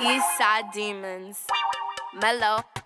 East Side Demons. Mellow.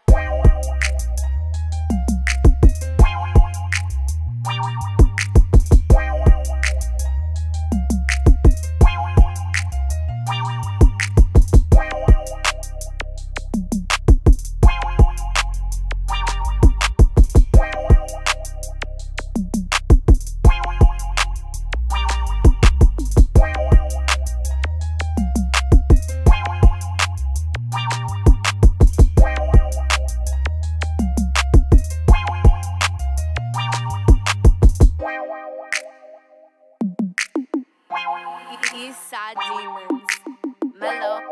East Side Demons. Mellow.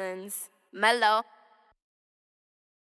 Demons. Mellow.